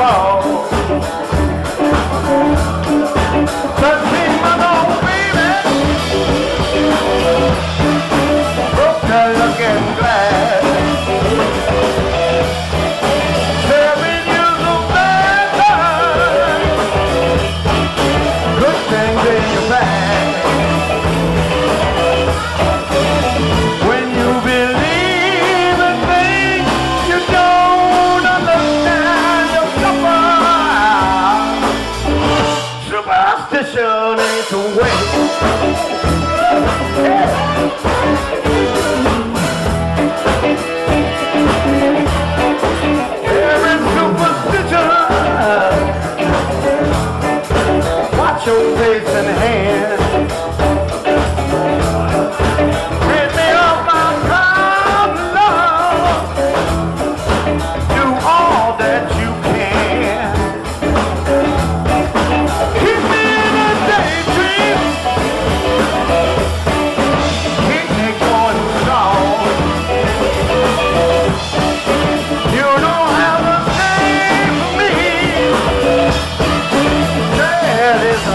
fall. show.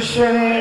suffer.